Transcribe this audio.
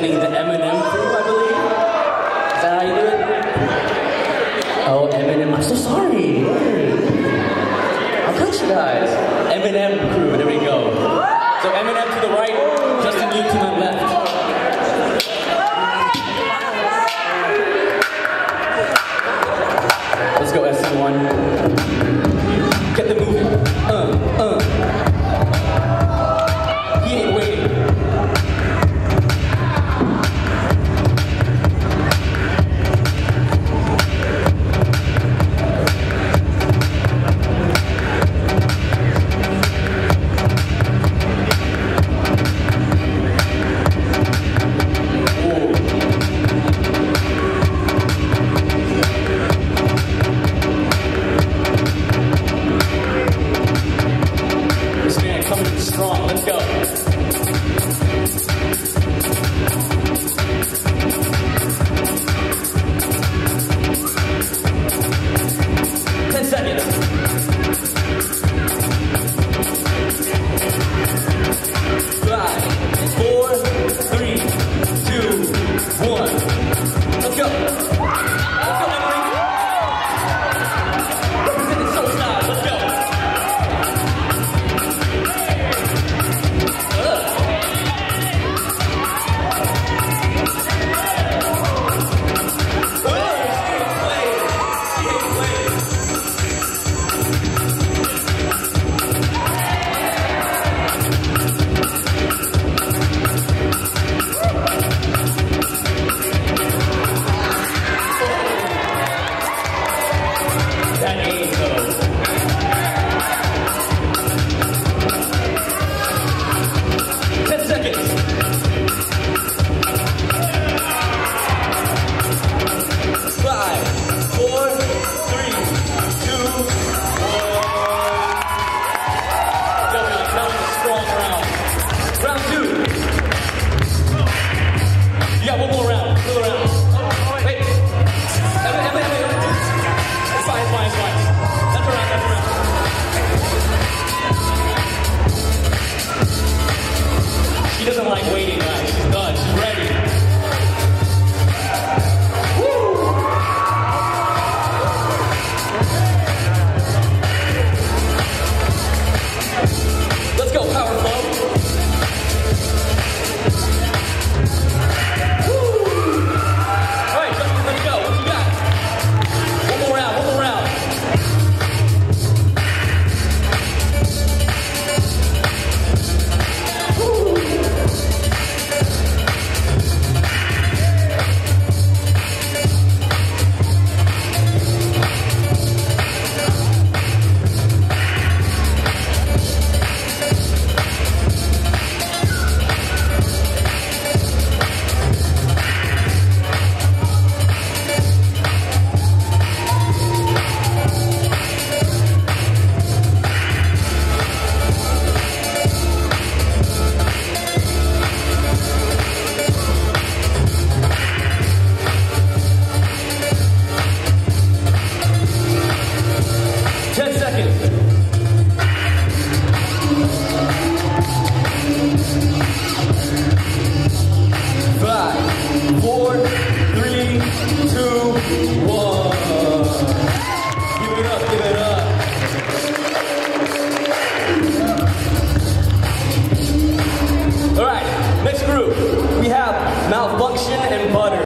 representing the M&M crew, I believe. Is that how you do it? Oh, M&M. I'm so sorry. I'll catch you guys. M&M crew. There we go. So M&M to the right, Justin Yook to the left. Strong. Let's go. That She doesn't like waiting, guys.